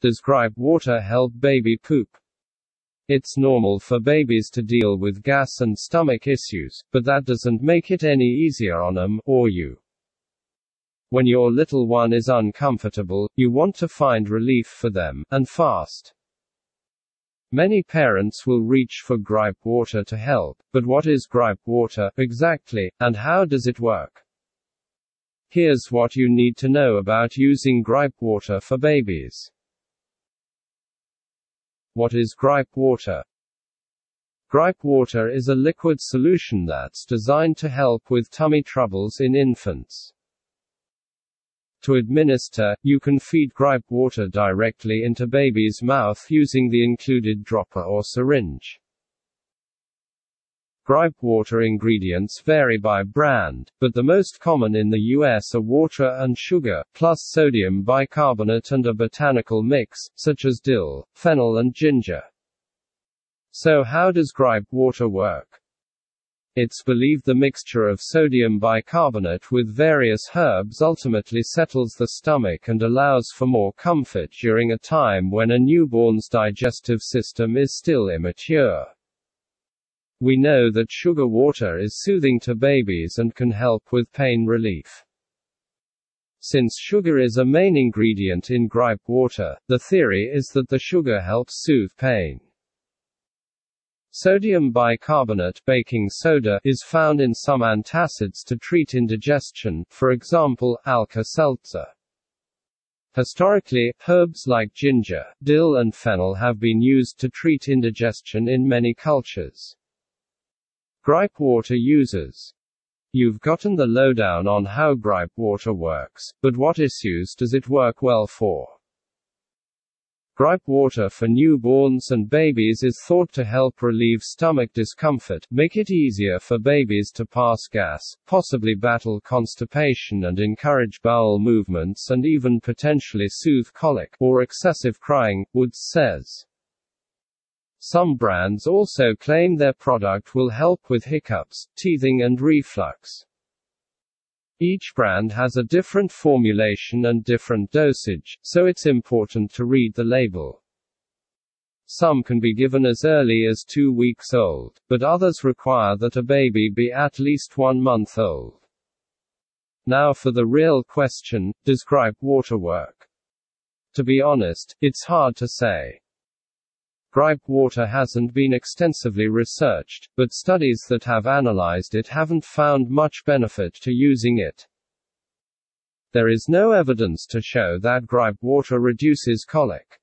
Does gripe water help baby poop? It's normal for babies to deal with gas and stomach issues, but that doesn't make it any easier on them, or you. When your little one is uncomfortable, you want to find relief for them, and fast. Many parents will reach for gripe water to help, but what is gripe water, exactly, and how does it work? Here's what you need to know about using gripe water for babies. What is gripe water? Gripe water is a liquid solution that's designed to help with tummy troubles in infants. To administer, you can feed gripe water directly into baby's mouth using the included dropper or syringe. Gripe water ingredients vary by brand, but the most common in the US are water and sugar, plus sodium bicarbonate and a botanical mix, such as dill, fennel and ginger. So how does gripe water work? It's believed the mixture of sodium bicarbonate with various herbs ultimately settles the stomach and allows for more comfort during a time when a newborn's digestive system is still immature. We know that sugar water is soothing to babies and can help with pain relief. Since sugar is a main ingredient in gripe water, the theory is that the sugar helps soothe pain. Sodium bicarbonate baking soda is found in some antacids to treat indigestion, for example, Alka-Seltzer. Historically, herbs like ginger, dill and fennel have been used to treat indigestion in many cultures. Gripe water users. You've gotten the lowdown on how gripe water works, but what issues does it work well for? Gripe water for newborns and babies is thought to help relieve stomach discomfort, make it easier for babies to pass gas, possibly battle constipation and encourage bowel movements and even potentially soothe colic, or excessive crying, Woods says. Some brands also claim their product will help with hiccups, teething and reflux. Each brand has a different formulation and different dosage, so it's important to read the label. Some can be given as early as two weeks old, but others require that a baby be at least one month old. Now for the real question, does gripe water work? To be honest, it's hard to say. Gripe water hasn't been extensively researched, but studies that have analyzed it haven't found much benefit to using it. There is no evidence to show that gripe water reduces colic.